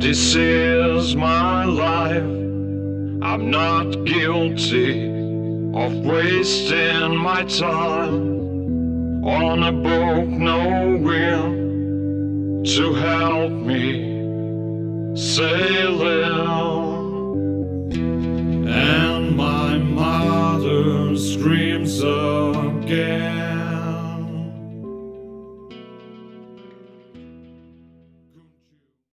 This is my life. I'm not guilty of wasting my time on a book nowhere to help me sailing. And my mother screams again.